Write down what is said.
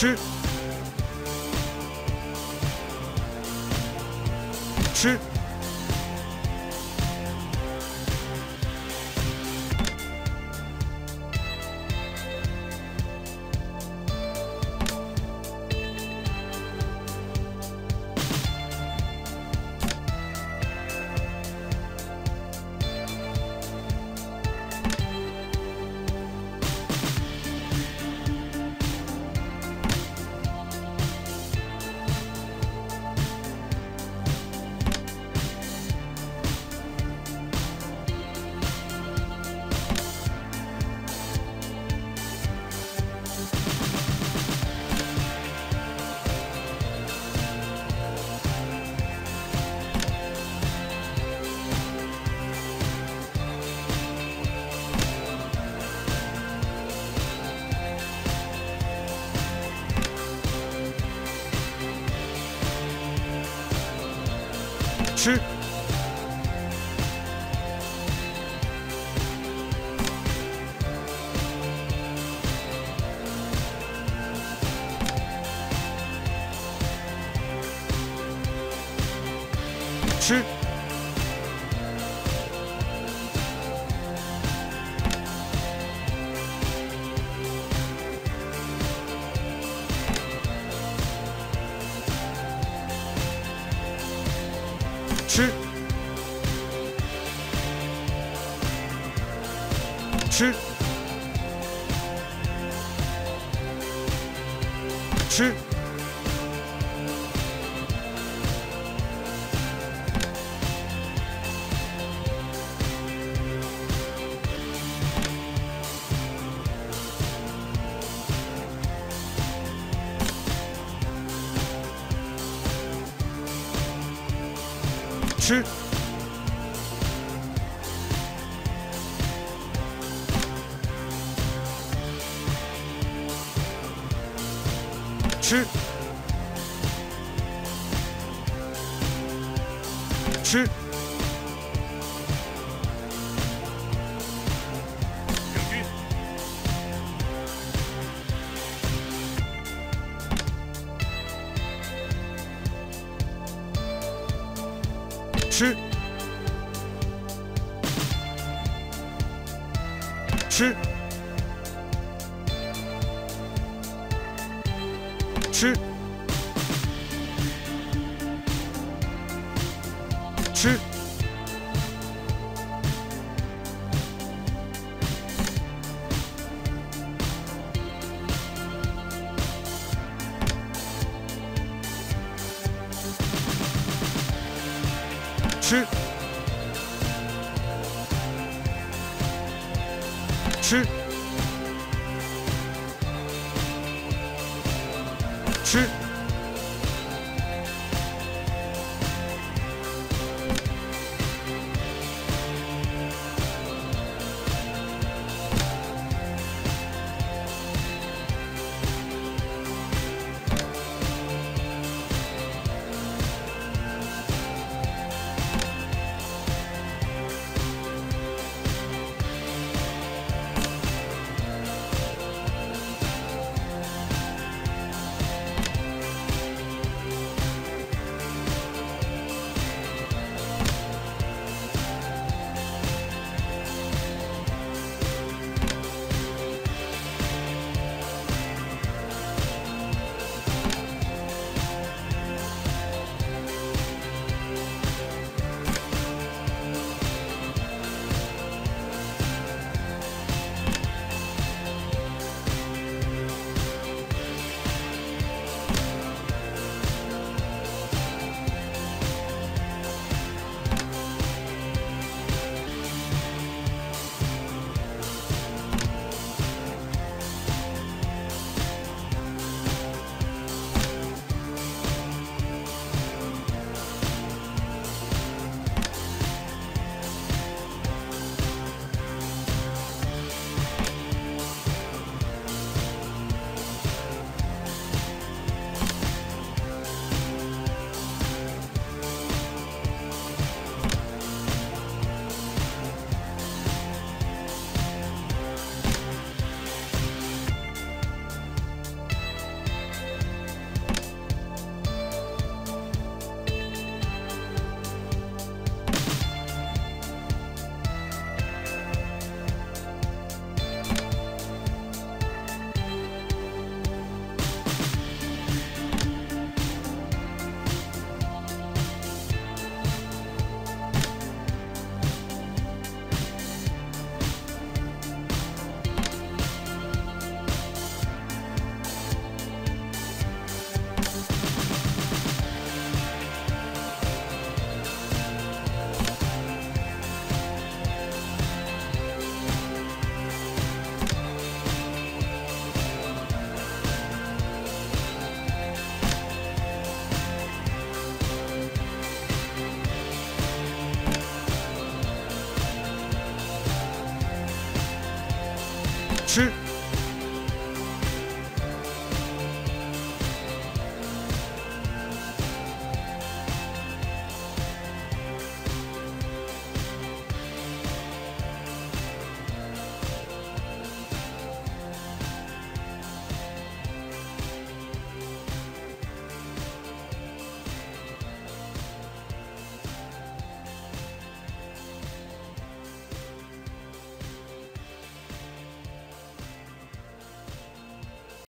吃，吃，吃，吃，吃，吃，吃，吃，吃，吃，吃，吃，吃，吃，吃，吃，吃，吃。